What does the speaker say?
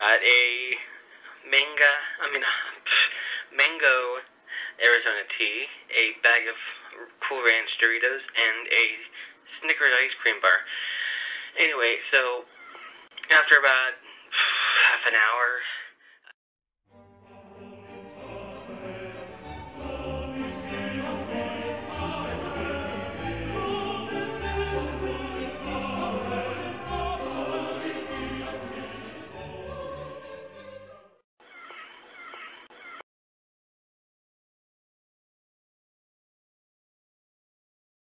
at a manga, I mean, uh, mango Arizona tea, a bag of Cool Ranch Doritos, and a Snickers ice cream bar. Anyway, so after about half an hour,